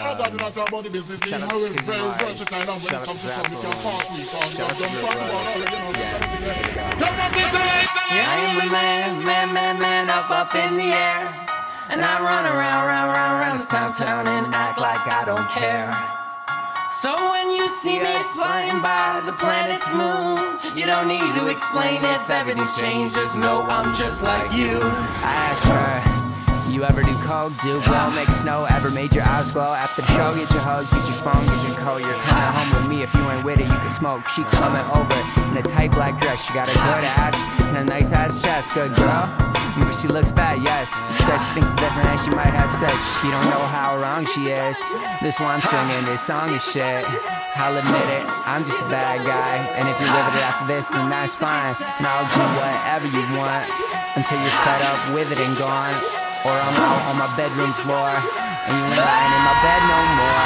I'm not talking about the business. Shout out How to we're Stevie very Martin. versatile when it comes to to something, we can pass, we can Shout out to jump Good back, Brother. all of it, you know, Yeah, everything there you else. go. Jump on, sit down. Yeah, I am a man, man, man, man, up, up in the air. And I run around, round, round, round this town, town and act like I don't care. So when you see me flying by the planet's moon, you don't need to explain if everything's changed. Just know I'm just like you. I asked her, you ever do coke, do blow, make snow, ever made your eyes glow? After the show, get your hose, get your phone, get your coat. You're coming home with me, if you ain't with it, you can smoke. She coming over in a tight black dress, she got a good ass and a nice ass chest, good girl. But she looks fat, yes. Says she thinks different and she might have sex. She don't know how wrong she is. This why I'm singing, this song is shit. I'll admit it, I'm just a bad guy. And if you're living it after this, then that's fine. And I'll do whatever you want until you're fed up with it and gone. Or I'm out on my bedroom floor and you ain't lying in my bed no more.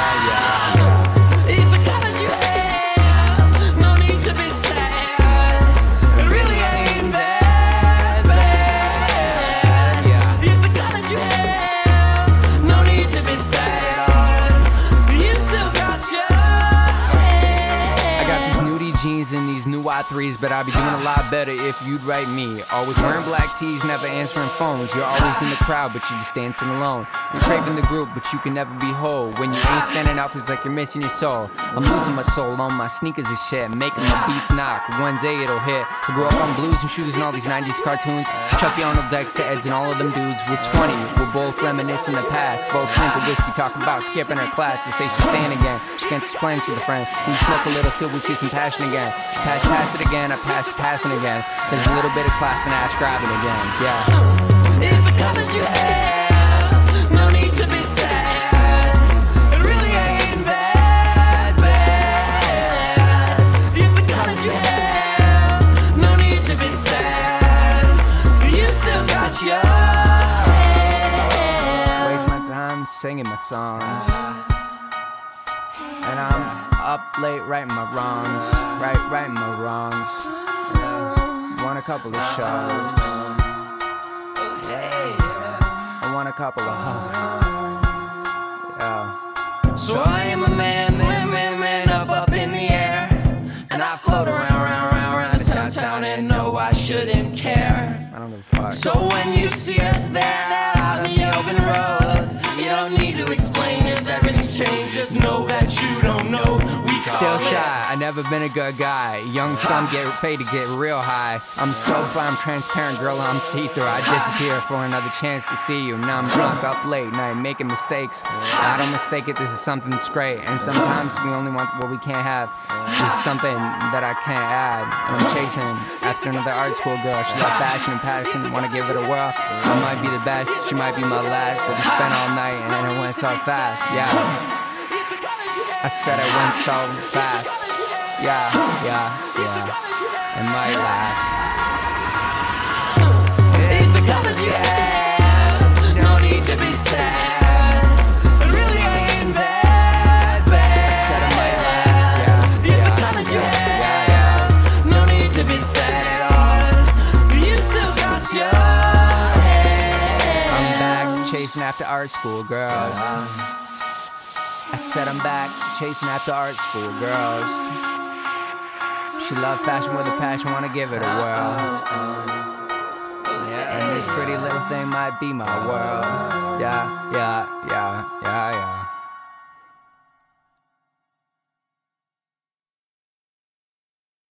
Y3s, but I'd be doing a lot better if you'd write me. Always wearing black tees, never answering phones. You're always in the crowd, but you're just dancing alone. You're craving the group, but you can never be whole. When you ain't standing out, it's like you're missing your soul. I'm losing my soul on my sneakers and shit, making my beats knock. One day it'll hit. I grew up on blues and shoes and all these 90s cartoons. Chuckie Arnold, Dexter, Eds, and all of them dudes. We're 20, we're both reminiscing the past. Both drink a whiskey, talk about skipping her class. They say she's staying again. She can't explain to the friend. We smoke a little till we feel some passion again. Pass, it again. I pass, passing again. There's a little bit of class and ass grabbing again. Yeah. It's the colors you have. No need to be sad. It really ain't that bad. It's the colors you have. No need to be sad. You still got your hair. Waste my time singing my songs. And I'm up late writing my wrongs. Right, writing my wrongs. Won a couple of shows. I won a couple of hugs. Yeah. So I am a man, man, man, man, up, up in the air. And I float around, round, round, round this town, town, and know I shouldn't care. I don't give a fuck. So when you see us there I never been a good guy. Young scum get paid to get real high. I'm so fly, I'm transparent, girl, I'm see through. I disappear for another chance to see you. Now I'm drunk up late night, making mistakes. I don't mistake it, this is something that's great. And sometimes we only want what we can't have. This is something that I can't add. And I'm chasing after another art school girl. She love fashion and passion, wanna give it a whirl. I might be the best, she might be my last. But we spent all night and then it went so fast, yeah. I said it went so fast. Yeah, yeah, yeah. It might last. It's the colors you have. No need to be sad. It really ain't that Said it might last. bad. Yeah, the colors you have. yeah, yeah. No need to be sad at all. You still got your hair. I'm back chasing after art school girls. Uh-huh. I said I'm back chasing after art school girls. She love fashion with a passion, wanna give it a whirl. And this pretty little thing might be my world. Yeah, yeah, yeah, yeah.